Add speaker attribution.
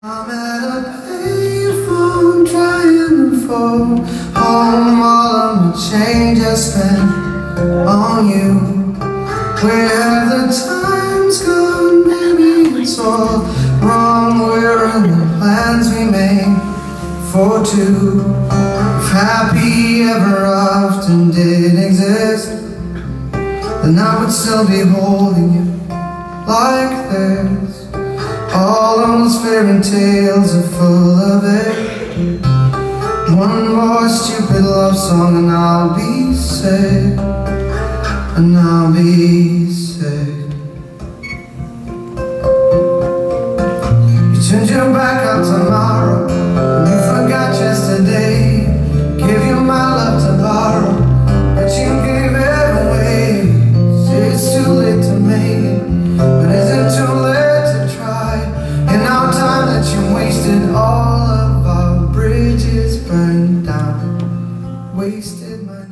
Speaker 1: I'm at a payphone trying to phone home all of the change I spent on you. Where the times gone? Maybe it's all wrong. Where are the plans we made for two? If happy ever often did exist, then I would still be holding you like this. All those fairy tales are full of it. One more stupid love song and I'll be sick. And I'll be sick. You turned your back on tomorrow. All of our bridges burned down. Wasted my